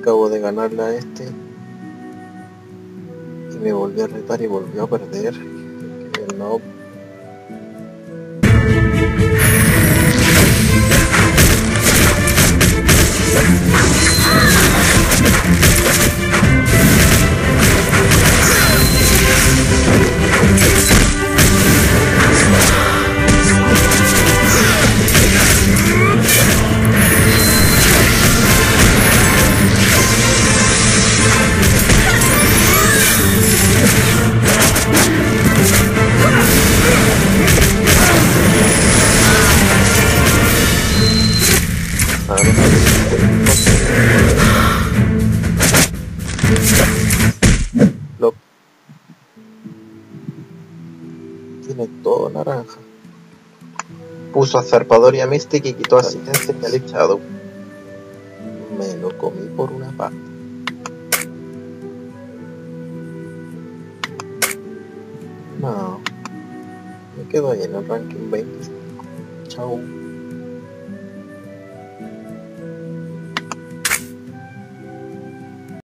Acabo de ganarle a este. Y me volvió a retar y volvió a perder. No. Lo... Tiene todo naranja. Puso a Zarpador y a Mystic y quitó asistencia y al echado. Me lo comí por una parte. No. Me quedo ahí en el ranking 20. Chao.